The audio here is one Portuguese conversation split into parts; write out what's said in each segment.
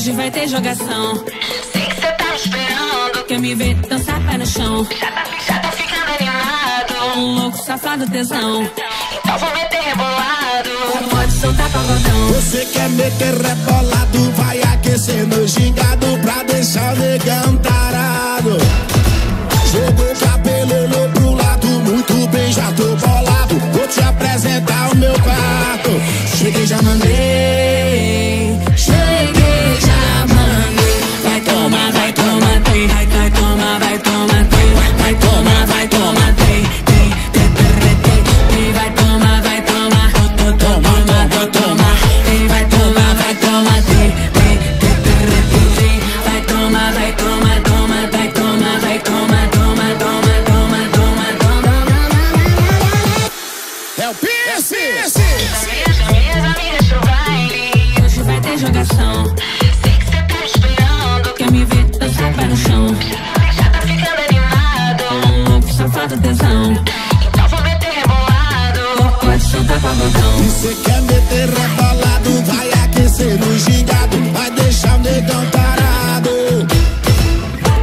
hoje vai ter jogação. Sei que cê tá esperando. Quer me ver dançar pé no chão. Já tá, já tá ficando animado. Um louco safado tesão. Então vou meter rebolado. Pode soltar pagodão. Você quer meter rebolado? Vai aquecendo gingado pra deixar o negão tarado. Jogou pra pagodão. Então vou meter rebolado. Vou pode sentar E cê quer meter rebolado? Vai aquecer no gingado. Vai deixar o negão parado.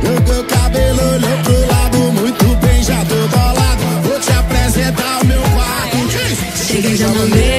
Eu teu cabelo olhou pro lado. Muito bem, já tô colado. Vou te apresentar o meu quarto. Cheguei já mamei.